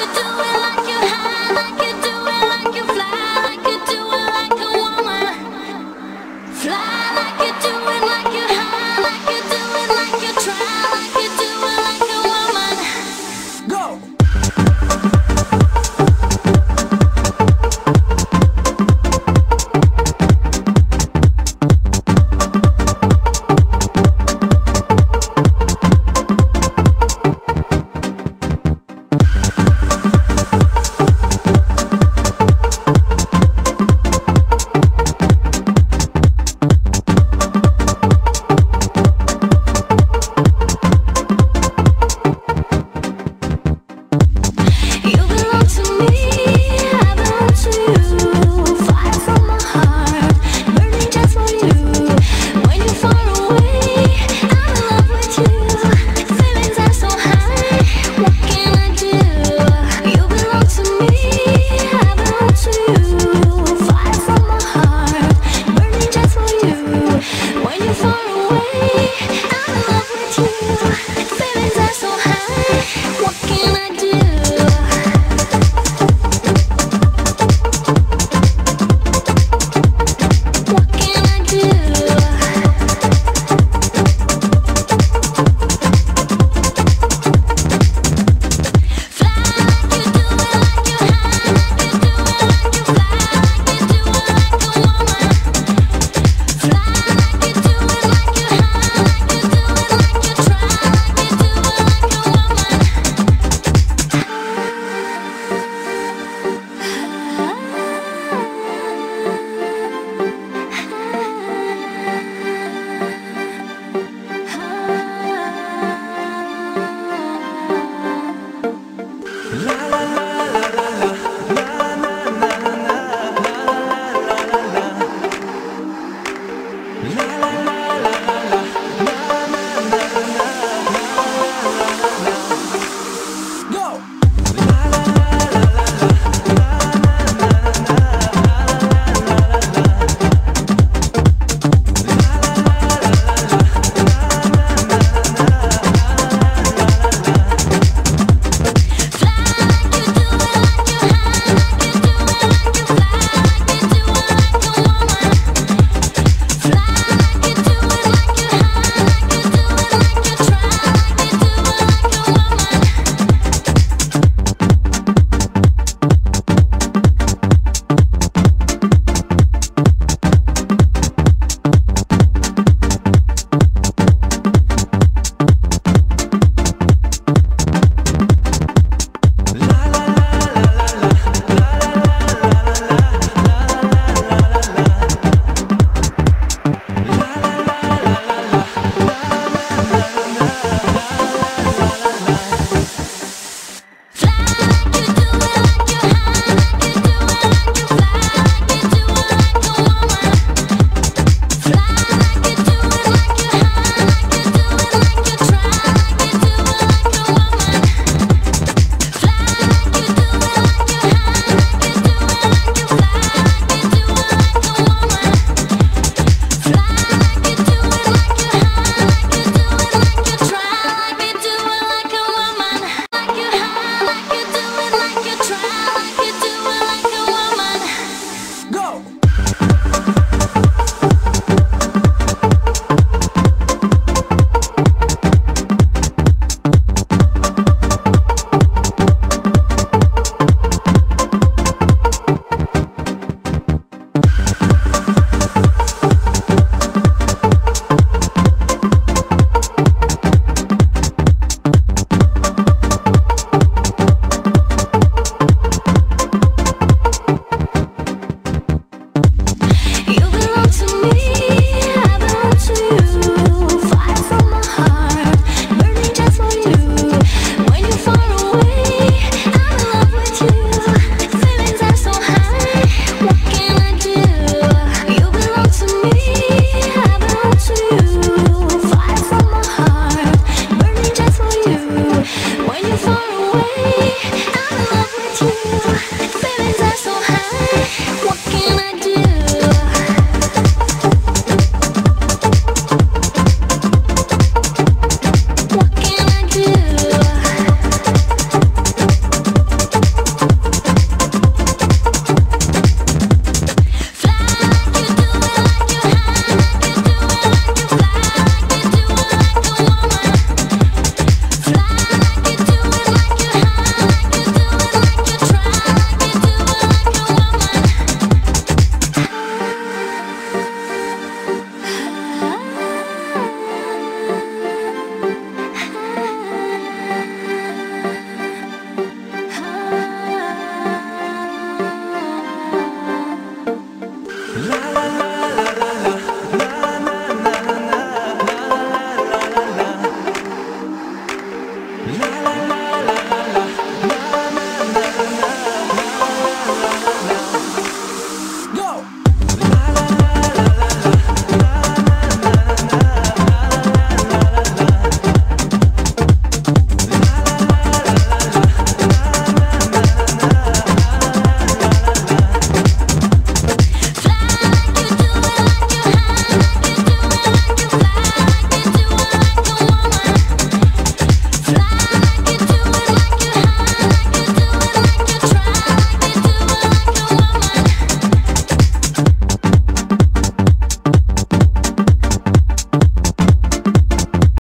you do it,